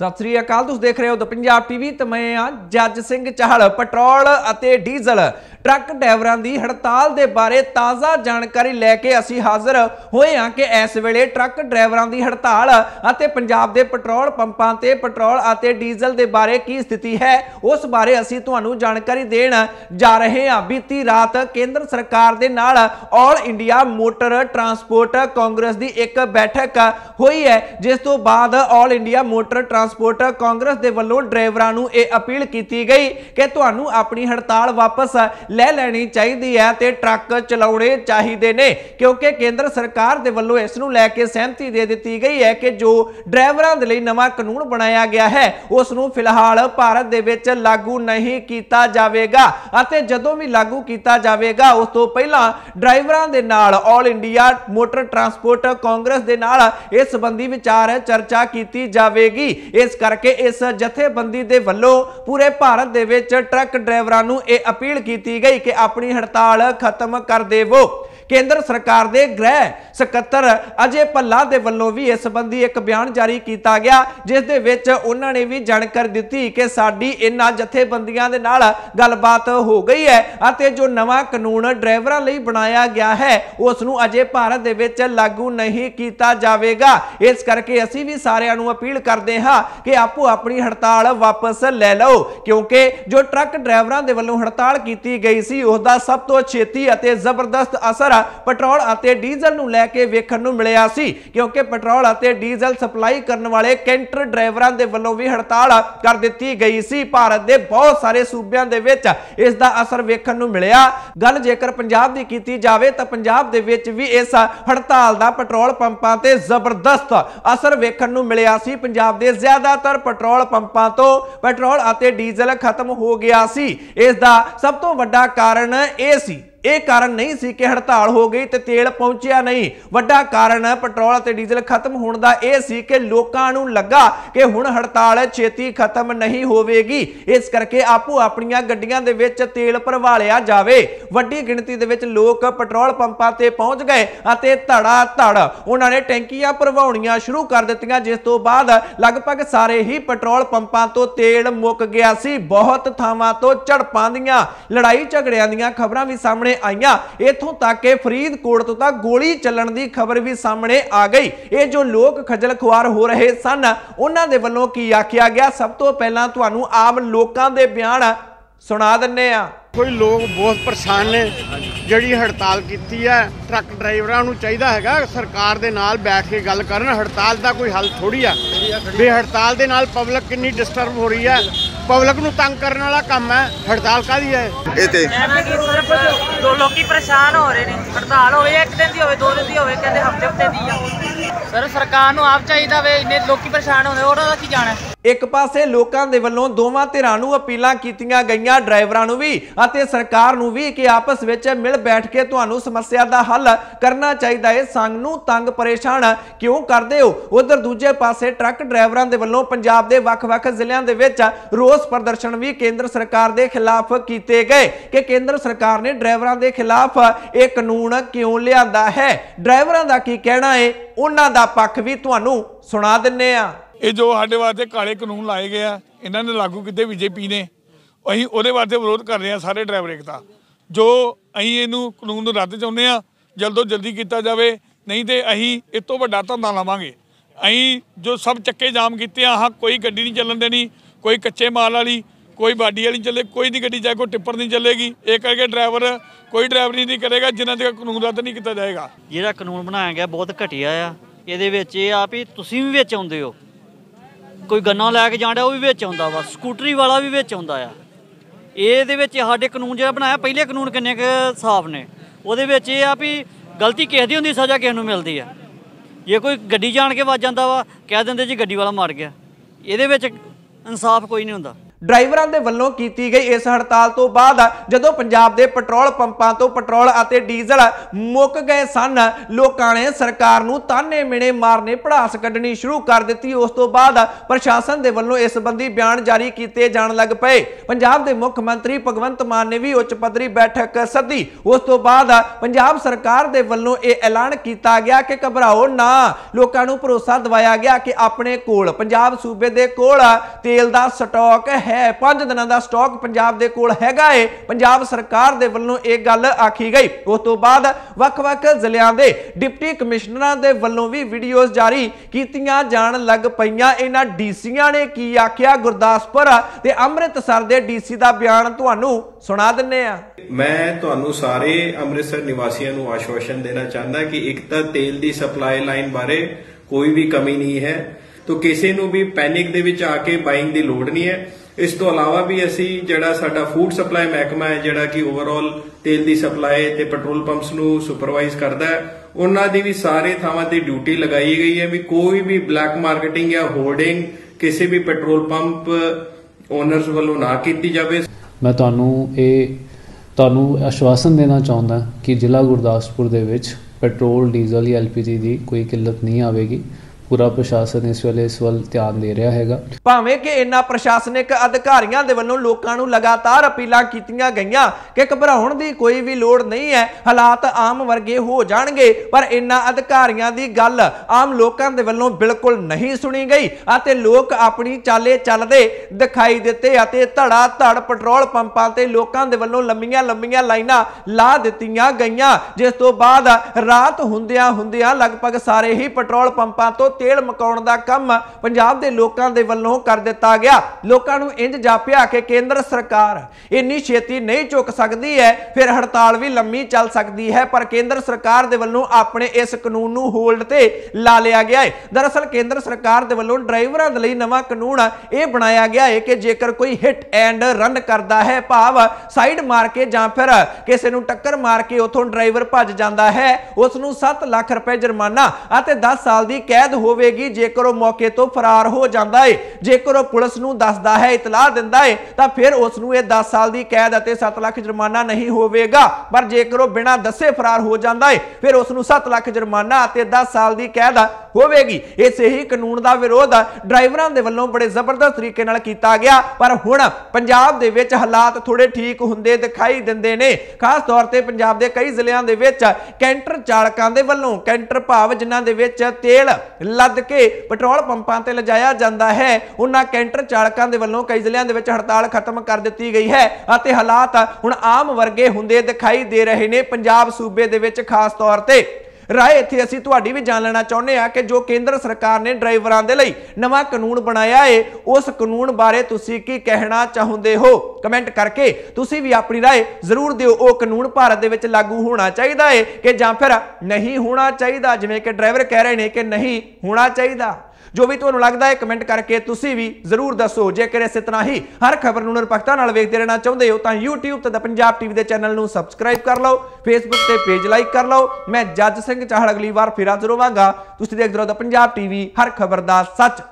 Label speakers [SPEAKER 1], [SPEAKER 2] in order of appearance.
[SPEAKER 1] ਸਤਿ ਸ੍ਰੀ ਅਕਾਲ, ਤੁਸੀਂ ਦੇਖ ਰਹੇ ਹੋ ਦ ਪੰਜਾਬ ਟੀਵੀ ਤੇ ਮੈਂ ਆ ਜੱਜ ਸਿੰਘ ਚਾਹਲ। ਪੈਟਰੋਲ ਅਤੇ ਡੀਜ਼ਲ ਟਰੱਕ ਡਰਾਈਵਰਾਂ ਦੀ ਹੜਤਾਲ ਦੇ ਬਾਰੇ ਤਾਜ਼ਾ ਜਾਣਕਾਰੀ ਲੈ ਕੇ ਅਸੀਂ ਹਾਜ਼ਰ ਹੋਏ ਹਾਂ ਕਿ ਇਸ ਵੇਲੇ ਟਰੱਕ ਡਰਾਈਵਰਾਂ ਦੀ ਹੜਤਾਲ ਅਤੇ ਪੰਜਾਬ ਦੇ ਪੈਟਰੋਲ ਪੰਪਾਂ ਤੇ ਪੈਟਰੋਲ ਅਤੇ ਡੀਜ਼ਲ ਦੇ ਬਾਰੇ ਕੀ ਸਥਿਤੀ ਹੈ, ਉਸ ਬਾਰੇ ਅਸੀਂ ਤੁਹਾਨੂੰ ਜਾਣਕਾਰੀ ਦੇਣ ਜਾ ਰਹੇ ਹਾਂ। ਬੀਤੀ ਰਾਤ ਕੇਂਦਰ ਸਰਕਾਰ ਦੇ ਨਾਲ all India motor transport congress ਦੀ ਇੱਕ ਬੈਠਕ ਹੋਈ ਹੈ, ਜਿਸ ਤੋਂ ਬਾਅਦ all India motor trans transport congress ਦੇ ਵੱਲੋਂ ਡਰਾਈਵਰਾਂ ਨੂੰ ਇਹ ਅਪੀਲ ਕੀਤੀ ਗਈ ਕਿ ਤੁਹਾਨੂੰ ਆਪਣੀ ਹੜਤਾਲ ਵਾਪਸ ਲੈ ਲੈਣੀ ਚਾਹੀਦੀ ਹੈ ਤੇ ਟਰੱਕ ਚਲਾਉਣੇ ਚਾਹੀਦੇ ਨੇ, ਕਿਉਂਕਿ ਕੇਂਦਰ ਸਰਕਾਰ ਦੇ ਵੱਲੋਂ ਇਸ ਨੂੰ ਲੈ ਕੇ ਸਹਿਮਤੀ ਦੇ ਦਿੱਤੀ ਗਈ ਹੈ ਕਿ ਜੋ ਡਰਾਈਵਰਾਂ ਦੇ ਲਈ ਨਵਾਂ ਕਾਨੂੰਨ ਬਣਾਇਆ ਗਿਆ ਹੈ, ਉਸ ਨੂੰ ਫਿਲਹਾਲ ਭਾਰਤ ਦੇ ਵਿੱਚ ਲਾਗੂ ਨਹੀਂ ਕੀਤਾ ਜਾਵੇਗਾ ਅਤੇ ਜਦੋਂ ਵੀ ਲਾਗੂ ਕੀਤਾ ਜਾਵੇਗਾ, ਉਸ ਤੋਂ ਪਹਿਲਾਂ ਡਰਾਈਵਰਾਂ ਦੇ ਨਾਲ all India motor transport congress ਦੇ ਨਾਲ ਇਸ ਸੰਬੰਧੀ ਵਿਚਾਰ ਚਰਚਾ ਕੀਤੀ ਜਾਵੇਗੀ। ਇਸ ਕਰਕੇ ਇਸ ਜਥੇਬੰਦੀ ਦੇ ਵੱਲੋਂ ਪੂਰੇ ਭਾਰਤ ਦੇ ਵਿੱਚ ਟਰੱਕ ਡਰਾਈਵਰਾਂ ਨੂੰ ਇਹ ਅਪੀਲ ਕੀਤੀ ਗਈ ਕਿ ਆਪਣੀ ਹੜਤਾਲ ਖਤਮ ਕਰ ਦੇਵੋ। ਕੇਂਦਰ ਸਰਕਾਰ ਦੇ ਗ੍ਰਹਿ ਸਕੱਤਰ ਅਜੇ ਭੱਲਾ ਦੇ ਵੱਲੋਂ ਵੀ ਇਸ ਸੰਬੰਧੀ ਇੱਕ ਬਿਆਨ ਜਾਰੀ ਕੀਤਾ ਗਿਆ, ਜਿਸ ਦੇ ਵਿੱਚ ਉਹਨਾਂ ਨੇ ਵੀ ਜਾਣਕਾਰੀ ਦਿੱਤੀ ਕਿ ਸਾਡੀ ਇਨ੍ਹਾਂ ਜਥੇਬੰਦੀਆਂ ਦੇ ਨਾਲ ਗੱਲਬਾਤ ਹੋ ਗਈ ਹੈ ਅਤੇ ਜੋ ਨਵਾਂ ਕਾਨੂੰਨ ਡਰਾਈਵਰਾਂ ਲਈ ਬਣਾਇਆ ਗਿਆ ਹੈ ਉਸ ਨੂੰ ਅਜੇ ਭਾਰਤ ਦੇ ਵਿੱਚ ਲਾਗੂ ਨਹੀਂ ਕੀਤਾ ਜਾਵੇਗਾ। ਇਸ ਕਰਕੇ ਅਸੀਂ ਵੀ ਸਾਰਿਆਂ ਨੂੰ ਅਪੀਲ ਕਰਦੇ ਹਾਂ ਕਿ ਆਪੋ ਆਪਣੀ ਹੜਤਾਲ ਵਾਪਸ ਲੈ ਲਓ, ਕਿਉਂਕਿ ਜੋ ਟਰੱਕ ਡਰਾਈਵਰਾਂ ਦੇ ਵੱਲੋਂ ਹੜਤਾਲ ਕੀਤੀ ਗਈ ਸੀ ਉਸ ਦਾ ਸਭ ਤੋਂ ਛੇਤੀ ਅਤੇ ਜ਼ਬਰਦਸਤ ਅਸਰ ਪੈਟਰੋਲ ਅਤੇ ਡੀਜ਼ਲ ਨੂੰ ਲੈ ਕੇ ਵੇਖਣ ਨੂੰ ਮਿਲਿਆ ਸੀ, ਕਿਉਂਕਿ ਪੈਟਰੋਲ ਅਤੇ ਡੀਜ਼ਲ ਸਪਲਾਈ ਕਰਨ ਵਾਲੇ ਕੈਂਟਰ ਡਰਾਈਵਰਾਂ ਦੇ ਵੱਲੋਂ ਵੀ ਹੜਤਾਲ ਕਰ ਦਿੱਤੀ ਗਈ ਸੀ। ਭਾਰਤ ਦੇ ਬਹੁਤ ਸਾਰੇ ਸੂਬਿਆਂ ਦੇ ਵਿੱਚ ਇਸ ਦਾ ਅਸਰ ਵੇਖਣ ਨੂੰ ਮਿਲਿਆ। ਗੱਲ ਜੇਕਰ ਪੰਜਾਬ ਦੀ ਕੀਤੀ ਜਾਵੇ ਤਾਂ ਪੰਜਾਬ ਦੇ ਵਿੱਚ ਵੀ ਇਸ ਹੜਤਾਲ ਦਾ ਪੈਟਰੋਲ ਪੰਪਾਂ ਤੇ ਜ਼ਬਰਦਸਤ ਅਸਰ ਵੇਖਣ ਨੂੰ ਮਿਲਿਆ ਸੀ। ਪੰਜਾਬ ਦੇ ਜ਼ਿਆਦਾਤਰ ਪੈਟਰੋਲ ਪੰਪਾਂ ਤੋਂ ਪੈਟਰੋਲ ਅਤੇ ਡੀਜ਼ਲ ਖਤਮ ਹੋ ਗਿਆ ਸੀ। ਇਸ ਦਾ ਸਭ ਤੋਂ ਵੱਡਾ ਕਾਰਨ ਇਹ ਸੀ ਇਹ ਕਾਰਨ ਨਹੀਂ ਸੀ ਕਿ ਹੜਤਾਲ ਹੋ ਗਈ ਤੇ ਤੇਲ ਪਹੁੰਚਿਆ ਨਹੀਂ। ਵੱਡਾ ਕਾਰਨ ਪੈਟਰੋਲ ਅਤੇ ਡੀਜ਼ਲ ਖਤਮ ਹੋਣ ਦਾ ਇਹ ਸੀ ਕਿ ਲੋਕਾਂ ਨੂੰ ਲੱਗਾ ਕਿ ਹੁਣ ਹੜਤਾਲ ਛੇਤੀ ਖਤਮ ਨਹੀਂ ਹੋਵੇਗੀ। ਇਸ ਕਰਕੇ ਆਪੋ ਆਪਣੀਆਂ ਗੱਡੀਆਂ ਦੇ ਵਿੱਚ ਤੇਲ ਭਰਵਾ ਲਿਆ ਜਾਵੇ। ਵੱਡੀ ਗਿਣਤੀ ਦੇ ਵਿੱਚ ਲੋਕ ਪੈਟਰੋਲ ਪੰਪਾਂ ਤੇ ਪਹੁੰਚ ਗਏ ਅਤੇ ਧੜਾ ਧੜ ਉਹਨਾਂ ਨੇ ਟੈਂਕੀਆਂ ਭਰਵਾਉਣੀਆਂ ਸ਼ੁਰੂ ਕਰ ਦਿੱਤੀਆਂ, ਜਿਸ ਤੋਂ ਬਾਅਦ ਲਗਭਗ ਸਾਰੇ ਹੀ ਪੈਟਰੋਲ ਪੰਪਾਂ ਤੋਂ ਤੇਲ ਮੁੱਕ ਗਿਆ ਸੀ। ਬਹੁਤ ਥਾਵਾਂ ਤੋਂ ਝੜਪਾਂ ਦੀਆਂ, ਲੜਾਈ ਝਗੜਿਆਂ ਦੀਆਂ ਖਬਰਾਂ ਵੀ ਸਾਹਮਣੇ ਸਾਹਮਣੇ ਆਈਆਂ। ਇਥੋਂ ਤੱਕ ਕਿ ਫਰੀਦਕੋਟ ਤੋਂ ਤਾਂ ਗੋਲੀ ਚੱਲਣ ਦੀ ਖਬਰ ਵੀ ਸਾਹਮਣੇ ਆ ਗਈ। ਇਹ ਜੋ ਲੋਕ ਖੱਜਲ ਖੁਆਰ ਹੋ ਰਹੇ ਸਨ, ਉਹਨਾਂ ਦੇ ਵੱਲੋਂ ਕੀ ਆਖਿਆ ਗਿਆ? ਸਭ ਤੋਂ ਪਹਿਲਾਂ ਤੁਹਾਨੂੰ ਆਮ ਲੋਕਾਂ ਦੇ ਬਿਆਨ ਸੁਣਾ ਦਿੰਨੇ ਆ।
[SPEAKER 2] ਕੋਈ ਲੋਕ ਬਹੁਤ ਪਰੇਸ਼ਾਨ ਨੇ, ਜਿਹੜੀ ਹੜਤਾਲ ਕੀਤੀ ਹੈ ਟਰੱਕ ਡਰਾਈਵਰਾਂ ਨੂੰ ਚਾਹੀਦਾ ਹੈਗਾ, ਸਰਕਾਰ ਦੇ ਨਾਲ ਬੈਠ ਕੇ ਗੱਲ ਕਰਨ। ਹੜਤਾਲ ਦਾ ਕੋਈ ਹੱਲ ਥੋੜੀ ਆ। ਵੀ ਹੜਤਾਲ ਦੇ ਨਾਲ ਪਬਲਿਕ ਕਿੰਨੀ ਡਿਸਟਰਬ ਹੋ ਰਹੀ ਹੈ ਪਬਲਿਕ ਨੂੰ ਤੰਗ ਕਰਨ ਵਾਲਾ ਕੰਮ ਹੈ ਹੜਤਾਲ ਕਾਦੀ ਹੈ?
[SPEAKER 3] ਇਹ ਤੇ
[SPEAKER 4] ਦੋ ਲੋਕੀ ਪਰੇਸ਼ਾਨ ਹੋ ਰਹੇ ਨੇ। ਹੜਤਾਲ ਹੋਵੇ ਇੱਕ ਦਿਨ ਦੀ ਹੋਵੇ ਦੋ ਦਿਨ ਦੀ ਹੋਵੇ ਕਹਿੰਦੇ ਹਫ਼ਤੇ ਹਫ਼ਤੇ ਦੀ ਆ। ਸਰ ਸਰਕਾਰ ਨੂੰ ਆਪ ਚਾਹੀਦਾ ਵੇ ਇੰਨੇ ਲੋਕੀ ਪਰੇਸ਼ਾਨ ਹੁੰਦੇ ਉਹਨਾਂ ਦਾ ਕੀ ਜਾਣਾ
[SPEAKER 1] ਇੱਕ ਪਾਸੇ ਲੋਕਾਂ ਦੇ ਵੱਲੋਂ ਦੋਵਾਂ ਧਿਰਾਂ ਨੂੰ ਅਪੀਲਾਂ ਕੀਤੀਆਂ ਗਈਆਂ, ਡਰਾਈਵਰਾਂ ਨੂੰ ਵੀ ਅਤੇ ਸਰਕਾਰ ਨੂੰ ਵੀ ਕਿ ਆਪਸ ਵਿੱਚ ਮਿਲ ਬੈਠ ਕੇ ਤੁਹਾਨੂੰ ਸਮੱਸਿਆ ਦਾ ਹੱਲ ਕਰਨਾ ਚਾਹੀਦਾ ਹੈ। ਸੰਗ ਨੂੰ ਤੰਗ ਪਰੇਸ਼ਾਨ ਕਿਉਂ ਕਰਦੇ ਹੋ? ਉਧਰ ਦੂਜੇ ਪਾਸੇ ਟਰੱਕ ਡਰਾਈਵਰਾਂ ਦੇ ਵੱਲੋਂ ਪੰਜਾਬ ਦੇ ਵੱਖ-ਵੱਖ ਜ਼ਿਲ੍ਹਿਆਂ ਦੇ ਵਿੱਚ ਰੋਸ ਪ੍ਰਦਰਸ਼ਨ ਵੀ ਕੇਂਦਰ ਸਰਕਾਰ ਦੇ ਖਿਲਾਫ ਕੀਤੇ ਗਏ ਕਿ ਕੇਂਦਰ ਸਰਕਾਰ ਨੇ ਡਰਾਈਵਰਾਂ ਦੇ ਖਿਲਾਫ ਇਹ ਕਾਨੂੰਨ ਕਿਉਂ ਲਿਆਂਦਾ ਹੈ? ਡਰਾਈਵਰਾਂ ਦਾ ਕੀ ਕਹਿਣਾ ਹੈ? ਉਹਨਾਂ ਦਾ ਪੱਖ ਵੀ ਤੁਹਾਨੂੰ ਸੁਣਾ ਦਿੰਨੇ ਆ
[SPEAKER 5] ਇਹ ਜੋ ਸਾਡੇ ਵਾਸਤੇ ਕਾਲੇ ਕਾਨੂੰਨ ਲਾਏ ਗਏ ਆ, ਇਹਨਾਂ ਨੇ ਲਾਗੂ ਕੀਤੇ ਬੀਜੇਪੀ ਨੇ। ਅਸੀਂ ਉਹਦੇ ਵਾਸਤੇ ਵਿਰੋਧ ਕਰ ਰਹੇ ਆ ਸਾਰੇ ਡਰਾਈਵਰ ਏਕਤਾ। ਜੋ ਅਸੀਂ ਇਹਨੂੰ ਕਾਨੂੰਨ ਨੂੰ ਰੱਦ ਚਾਹੁੰਦੇ ਆ ਜਲਦੋਂ ਜਲਦੀ ਕੀਤਾ ਜਾਵੇ, ਨਹੀਂ ਤੇ ਅਸੀਂ ਇਸ ਤੋਂ ਵੱਡਾ ਧੰਦਾ ਲਾਵਾਂਗੇ। ਅਸੀਂ ਜੋ ਸਭ ਚੱਕੇ ਜਾਮ ਕੀਤੇ ਆ ਹਾਂ ਕੋਈ ਗੱਡੀ ਨਹੀਂ ਚੱਲਣ ਦੇਣੀ, ਕੋਈ ਕੱਚੇ ਮਾਲ ਵਾਲੀ, ਕੋਈ ਬਾਡੀ ਵਾਲੀ ਨਹੀਂ ਚੱਲੇ, ਕੋਈ ਦੀ ਗੱਡੀ ਚਾਹੇ ਕੋਈ ਟਿੱਪਰ ਨਹੀਂ ਚੱਲੇਗੀ, ਇਹ ਕਰਕੇ ਡਰਾਈਵਰ ਕੋਈ ਡਰਾਈਵਰੀ ਨਹੀਂ ਕਰੇਗਾ ਜਿਨ੍ਹਾਂ ਤੱਕ ਕਾਨੂੰਨ ਰੱਦ ਨਹੀਂ ਕੀਤਾ ਜਾਏਗਾ।
[SPEAKER 6] ਜਿਹੜਾ ਕਾਨੂੰਨ ਬਣਾਇਆ ਗਿਆ ਬਹੁਤ ਘਟੀਆ ਆ, ਇਹਦੇ ਵਿੱਚ ਇਹ ਆ ਵੀ ਤੁਸੀਂ ਵੀ ਵਿੱਚ ਆਉਂਦੇ ਹੋ। ਕੋਈ ਗੰਨਾ ਲੈ ਕੇ ਜਾਂਦਾ ਉਹ ਵੀ ਵਿੱਚ ਆਉਂਦਾ ਵਾ। ਸਕੂਟਰੀ ਵਾਲਾ ਵੀ ਵਿੱਚ ਆਉਂਦਾ ਆ। ਇਹਦੇ ਵਿੱਚ ਸਾਡੇ ਕਾਨੂੰਨ ਜਿਹੜਾ ਬਣਾਇਆ, ਪਹਿਲੇ ਕਾਨੂੰਨ ਕਿੰਨੇ ਕੁ ਸਾਫ਼ ਨੇ। ਉਹਦੇ ਵਿੱਚ ਇਹ ਆ ਵੀ ਗਲਤੀ ਕਿਸੇ ਦੀ ਹੁੰਦੀ, ਸਜ਼ਾ ਕਿਸੇ ਨੂੰ ਮਿਲਦੀ ਆ। ਜੇ ਕੋਈ ਗੱਡੀ ਜਾਣ ਕੇ ਵੱਜ ਜਾਂਦਾ ਵਾ, ਕਹਿ ਦਿੰਦੇ ਜੀ ਗੱਡੀ ਵਾਲਾ ਮਾਰ ਗਿਆ। ਇਹਦੇ ਵਿੱਚ ਇਨਸਾਫ ਕੋਈ ਨਹੀਂ ਹੁੰਦਾ।
[SPEAKER 1] ਡਰਾਈਵਰਾਂ ਦੇ ਵੱਲੋਂ ਕੀਤੀ ਗਈ ਇਸ ਹੜਤਾਲ ਤੋਂ ਬਾਅਦ ਜਦੋਂ ਪੰਜਾਬ ਦੇ ਪੈਟਰੋਲ ਪੰਪਾਂ ਤੋਂ ਪੈਟਰੋਲ ਅਤੇ ਡੀਜ਼ਲ ਮੁੱਕ ਗਏ ਸਨ, ਲੋਕਾਂ ਨੇ ਸਰਕਾਰ ਨੂੰ ਤਾਨੇ ਮਿਣੇ ਮਾਰਨੇ ਪੜਾਸ ਕੱਢਣੀ ਸ਼ੁਰੂ ਕਰ ਦਿੱਤੀ। ਉਸ ਤੋਂ ਬਾਅਦ ਪ੍ਰਸ਼ਾਸਨ ਦੇ ਵੱਲੋਂ ਇਸ ਸੰਬੰਧੀ ਬਿਆਨ ਜਾਰੀ ਕੀਤੇ ਜਾਣ ਲੱਗ ਪਏ। ਪੰਜਾਬ ਦੇ ਮੁੱਖ ਮੰਤਰੀ ਭਗਵੰਤ ਮਾਨ ਨੇ ਵੀ ਉੱਚ ਪੱਧਰੀ ਬੈਠਕ ਸੱਦੀ। ਉਸ ਤੋਂ ਬਾਅਦ ਪੰਜਾਬ ਸਰਕਾਰ ਦੇ ਵੱਲੋਂ ਇਹ ਐਲਾਨ ਕੀਤਾ ਗਿਆ ਕਿ ਘਬਰਾਓ ਨਾ। ਲੋਕਾਂ ਨੂੰ ਭਰੋਸਾ ਦਿਵਾਇਆ ਗਿਆ ਕਿ ਆਪਣੇ ਕੋਲ, ਪੰਜਾਬ ਸੂਬੇ ਦੇ ਕੋਲ ਤੇਲ ਦਾ ਸਟਾਕ ਹੈ। ਪੰਜ ਦਿਨਾਂ ਦਾ ਸਟਾਕ ਪੰਜਾਬ ਦੇ ਕੋਲ ਹੈਗਾ ਏ। ਪੰਜਾਬ ਸਰਕਾਰ ਦੇ ਵੱਲੋਂ ਇਹ ਗੱਲ ਆਖੀ ਗਈ। ਉਸ ਤੋਂ ਬਾਅਦ ਵੱਖ-ਵੱਖ ਜ਼ਿਲ੍ਹਿਆਂ ਦੇ ਡਿਪਟੀ ਕਮਿਸ਼ਨਰਾਂ ਦੇ ਵੱਲੋਂ ਵੀ ਵੀਡੀਓਜ਼ ਜਾਰੀ ਕੀਤੀਆਂ ਜਾਣ ਲੱਗ ਪਈਆਂ। ਇਹਨਾਂ ਡੀਸੀਆਂ ਨੇ ਕੀ ਆਖਿਆ? ਗੁਰਦਾਸਪੁਰ ਤੇ ਅੰਮ੍ਰਿਤਸਰ ਦੇ ਡੀਸੀ ਦਾ ਬਿਆਨ ਤੁਹਾਨੂੰ ਸੁਣਾ ਦਿੰਨੇ ਆ।
[SPEAKER 3] ਮੈਂ ਤੁਹਾਨੂੰ ਸਾਰੇ ਅੰਮ੍ਰਿਤਸਰ ਨਿਵਾਸੀਆਂ ਨੂੰ ਆਸ਼ਵਾਸਨ ਦੇਣਾ ਚਾਹੁੰਦਾ ਕਿ ਇੱਕ ਤਾਂ ਤੇਲ ਦੀ ਸਪਲਾਈ ਲਾਈਨ ਬਾਰੇ ਕੋਈ ਵੀ ਕਮੀ ਨਹੀਂ ਹੈ। ਤੋ ਕਿਸੇ ਨੂੰ ਵੀ ਪੈਨਿਕ ਦੇ ਵਿੱਚ ਆ ਕੇ ਬਾਇੰਗ ਦੀ ਲੋੜ ਨਹੀਂ ਹੈ। ਇਸ ਤੋਂ ਇਲਾਵਾ ਵੀ ਅਸੀਂ ਜਿਹੜਾ ਸਾਡਾ ਫੂਡ ਸਪਲਾਈ ਮਹਿਕਮਾ ਹੈ, ਜਿਹੜਾ ਕਿ ਓਵਰਆਲ ਤੇਲ ਦੀ ਸਪਲਾਈ ਤੇ ਪੈਟਰੋਲ ਪੰਪਸ ਨੂੰ ਸੁਪਰਵਾਈਜ਼ ਕਰਦਾ ਹੈ, ਉਹਨਾਂ ਦੀ ਵੀ ਸਾਰੇ ਥਾਵਾਂ ਤੇ ਡਿਊਟੀ ਲਗਾਈ ਗਈ ਹੈ ਵੀ ਕੋਈ ਵੀ ਬਲੈਕ ਮਾਰਕੀਟਿੰਗ ਜਾਂ ਹੋਰਡਿੰਗ ਕਿਸੇ ਵੀ ਪੈਟਰੋਲ ਪੰਪ ਓਨਰਸ ਵੱਲੋਂ ਨਾ ਕੀਤੀ ਜਾਵੇ।
[SPEAKER 7] ਮੈਂ ਤੁਹਾਨੂੰ ਇਹ, ਤੁਹਾਨੂੰ ਆਸ਼ਵਾਸਨ ਦੇਣਾ ਚਾਹੁੰਦਾ ਕਿ ਜ਼ਿਲ੍ਹਾ ਗੁਰਦਾਸਪੁਰ ਦੇ ਵਿੱਚ ਪੈਟਰੋਲ ਡੀਜ਼ਲ ਜਾਂ ਐਲਪੀਜੀ ਦੀ ਕੋਈ ਕਿੱਲਤ ਨਹੀਂ ਆਵੇਗੀ। ਪੂਰਾ ਪ੍ਰਸ਼ਾਸਨ ਇਸ ਵੇਲੇ ਇਸ ਵੱਲ ਧਿਆਨ ਦੇ ਰਿਹਾ ਹੈਗਾ।
[SPEAKER 1] ਭਾਵੇਂ ਕਿ ਇਨ੍ਹਾਂ ਪ੍ਰਸ਼ਾਸਨਿਕ ਅਧਿਕਾਰੀਆਂ ਦੇ ਵੱਲੋਂ ਲੋਕਾਂ ਨੂੰ ਲਗਾਤਾਰ ਅਪੀਲਾਂ ਕੀਤੀਆਂ ਗਈਆਂ ਕਿ ਘਬਰਾਉਣ ਦੀ ਕੋਈ ਵੀ ਲੋੜ ਨਹੀਂ ਹੈ, ਹਾਲਾਤ ਆਮ ਵਰਗੇ ਹੋ ਜਾਣਗੇ, ਪਰ ਇਨ੍ਹਾਂ ਅਧਿਕਾਰੀਆਂ ਦੀ ਗੱਲ ਆਮ ਲੋਕਾਂ ਦੇ ਵੱਲੋਂ ਬਿਲਕੁਲ ਨਹੀਂ ਸੁਣੀ ਗਈ ਅਤੇ ਲੋਕ ਆਪਣੀ ਚਾਲੇ ਚੱਲਦੇ ਦਿਖਾਈ ਦਿੱਤੇ ਅਤੇ ਧੜਾ ਧੜ ਪੈਟਰੋਲ ਪੰਪਾਂ ਤੇ ਲੋਕਾਂ ਦੇ ਵੱਲੋਂ ਲੰਮੀਆਂ ਲੰਮੀਆਂ ਲਾਈਨਾਂ ਲਾ ਦਿੱਤੀਆਂ ਗਈਆਂ, ਜਿਸ ਤੋਂ ਬਾਅਦ ਰਾਤ ਹੁੰਦਿਆਂ ਹੁੰਦਿਆਂ ਲਗਭਗ ਸਾਰੇ ਹੀ ਪੈਟਰੋਲ ਪੰਪਾਂ ਤੋਂ ਤੇਲ ਮਕਾਉਣ ਦਾ ਕੰਮ ਪੰਜਾਬ ਦੇ ਲੋਕਾਂ ਦੇ ਵੱਲੋਂ ਕਰ ਦਿੱਤਾ ਗਿਆ। ਲੋਕਾਂ ਨੂੰ ਇੰਜ ਜਾਪਿਆ ਕਿ ਕੇਂਦਰ ਸਰਕਾਰ ਇੰਨੀ ਛੇਤੀ ਨਹੀਂ ਚੁੱਕ ਸਕਦੀ ਹੈ, ਫਿਰ ਹੜਤਾਲ ਵੀ ਲੰਮੀ ਚੱਲ ਸਕਦੀ ਹੈ, ਪਰ ਕੇਂਦਰ ਸਰਕਾਰ ਦੇ ਵੱਲੋਂ ਆਪਣੇ ਇਸ ਕਾਨੂੰਨ ਨੂੰ ਹੋਲਡ ਤੇ ਲਾ ਲਿਆ ਗਿਆ ਹੈ। ਦਰਅਸਲ ਕੇਂਦਰ ਸਰਕਾਰ ਦੇ ਵੱਲੋਂ ਡਰਾਈਵਰਾਂ ਦੇ ਲਈ ਨਵਾਂ ਕਾਨੂੰਨ ਇਹ ਬਣਾਇਆ ਗਿਆ ਹੈ ਕਿ ਜੇਕਰ ਕੋਈ ਹਿੱਟ ਐਂਡ ਰਨ ਕਰਦਾ ਹੈ, ਭਾਵ ਸਾਈਡ ਮਾਰ ਕੇ ਜਾਂ ਫਿਰ ਕਿਸੇ ਨੂੰ ਟੱਕਰ ਮਾਰ ਕੇ ਉਥੋਂ ਡਰਾਈਵਰ ਭੱਜ ਜਾਂਦਾ ਹੈ, ਉਸ ਨੂੰ 7 ਲੱਖ ਰੁਪਏ ਜੁਰਮਾਨਾ ਅਤੇ 10 ਸਾਲ ਦੀ ਕੈਦ ਹੋ ਹੋਵੇਗੀ, ਜੇਕਰ ਉਹ ਮੌਕੇ ਤੋਂ ਫਰਾਰ ਹੋ ਜਾਂਦਾ ਏ, ਜੇਕਰ ਉਹ ਪੁਲਿਸ ਨੂੰ ਦੱਸਦਾ ਹੈ, ਇਤਲਾਹ ਦਿੰਦਾ ਏ, ਤਾਂ ਫਿਰ ਉਸ ਨੂੰ ਇਹ 10 ਸਾਲ ਦੀ ਕੈਦ ਅਤੇ 7 ਲੱਖ ਜੁਰਮਾਨਾ ਨਹੀਂ ਹੋਵੇਗਾ। ਪਰ ਜੇਕਰ ਉਹ ਬਿਨਾਂ ਦੱਸੇ ਫਰਾਰ ਹੋ ਜਾਂਦਾ ਏ, ਫਿਰ ਉਸ ਨੂੰ 7 ਲੱਖ ਜੁਰਮਾਨਾ ਅਤੇ 10 ਸਾਲ ਦੀ ਕੈਦ ਹੋਵੇਗੀ। ਇਸੇ ਹੀ ਕਾਨੂੰਨ ਦਾ ਵਿਰੋਧ ਡਰਾਈਵਰਾਂ ਦੇ ਵੱਲੋਂ ਬੜੇ ਜ਼ਬਰਦਸਤ ਤਰੀਕੇ ਨਾਲ ਕੀਤਾ ਗਿਆ। ਪਰ ਹੁਣ ਪੰਜਾਬ ਦੇ ਵਿੱਚ ਹਾਲਾਤ ਥੋੜੇ ਠੀਕ ਹੁੰਦੇ ਦਿਖਾਈ ਦਿੰਦੇ ਨੇ। ਖਾਸ ਤੌਰ ਤੇ ਪੰਜਾਬ ਦੇ ਕਈ ਜ਼ਿਲ੍ਹਿਆਂ ਦੇ ਵਿੱਚ ਕੈਂਟਰ ਚਾਲਕਾਂ ਦੇ ਵੱਲੋਂ ਕੈਂਟਰ ਭਾਵ ਜਿਨ੍ਹਾਂ ਦੇ ਵਿੱਚ ਤੇਲ ਲੱਦ ਕੇ ਪੈਟਰੋਲ ਪੰਪਾਂ ਤੇ ਲਿਜਾਇਆ ਜਾਂਦਾ ਹੈ, ਉਹਨਾਂ ਕੈਂਟਰ ਚਾਲਕਾਂ ਦੇ ਵੱਲੋਂ ਕਈ ਜ਼ਿਲ੍ਹਿਆਂ ਦੇ ਵਿੱਚ ਹੜਤਾਲ ਖਤਮ ਕਰ ਦਿੱਤੀ ਗਈ ਹੈ ਅਤੇ ਹਾਲਾਤ ਹੁਣ ਆਮ ਵਰਗੇ ਹੁੰਦੇ ਦਿਖਾਈ ਦੇ ਰਹੇ ਨੇ। ਪੰਜਾਬ ਸੂਬੇ ਦੇ ਵਿੱਚ ਖਾਸ ਤੌਰ ਤੇ ਰਾਏ ਇੱਥੇ ਅਸੀਂ ਤੁਹਾਡੀ ਵੀ ਜਾਣ ਲੈਣਾ ਚਾਹੁੰਦੇ ਆ ਕਿ ਜੋ ਕੇਂਦਰ ਸਰਕਾਰ ਨੇ ਡਰਾਈਵਰਾਂ ਦੇ ਲਈ ਨਵਾਂ ਕਾਨੂੰਨ ਬਣਾਇਆ ਏ, ਉਸ ਕਾਨੂੰਨ ਬਾਰੇ ਤੁਸੀਂ ਕੀ ਕਹਿਣਾ ਚਾਹੁੰਦੇ ਹੋ? ਕਮੈਂਟ ਕਰਕੇ ਤੁਸੀਂ ਵੀ ਆਪਣੀ ਰਾਏ ਜ਼ਰੂਰ ਦਿਓ। ਉਹ ਕਾਨੂੰਨ ਭਾਰਤ ਦੇ ਵਿੱਚ ਲਾਗੂ ਹੋਣਾ ਚਾਹੀਦਾ ਏ ਕਿ ਜਾਂ ਫਿਰ ਨਹੀਂ ਹੋਣਾ ਚਾਹੀਦਾ? ਜਿਵੇਂ ਕਿ ਡਰਾਈਵਰ ਕਹਿ ਰਹੇ ਨੇ ਕਿ ਨਹੀਂ ਹੋਣਾ ਚਾਹੀਦਾ। ਜੋ ਵੀ ਤੁਹਾਨੂੰ ਲੱਗਦਾ ਹੈ ਕਮੈਂਟ ਕਰਕੇ ਤੁਸੀਂ ਵੀ ਜ਼ਰੂਰ ਦੱਸੋ। ਜੇਕਰ ਇਸੇ ਤਰ੍ਹਾਂ ਹੀ ਹਰ ਖਬਰ ਨੂੰ ਨਿਰਪੱਖਤਾ ਨਾਲ ਵੇਖਦੇ ਰਹਿਣਾ ਚਾਹੁੰਦੇ ਹੋ, ਤਾਂ YouTube ਤੇ ਦਾ ਪੰਜਾਬ ਟੀਵੀ ਦੇ ਚੈਨਲ ਨੂੰ ਸਬਸਕ੍ਰਾਈਬ ਕਰ ਲਓ, Facebook ਤੇ ਪੇਜ ਲਾਈਕ ਕਰ ਲਓ। ਮੈਂ ਜੱਜ ਸਿੰਘ ਚਾਹਲ ਅਗਲੀ ਵਾਰ ਫਿਰ ਹਾਜ਼ਰ ਹੋਵਾਂਗਾ। ਤੁਸੀਂ ਦੇਖਦੇ ਰਹੋ ਦਾ ਪੰਜਾਬ ਟੀਵੀ ਹਰ ਖਬਰ ਦਾ ਸੱਚ।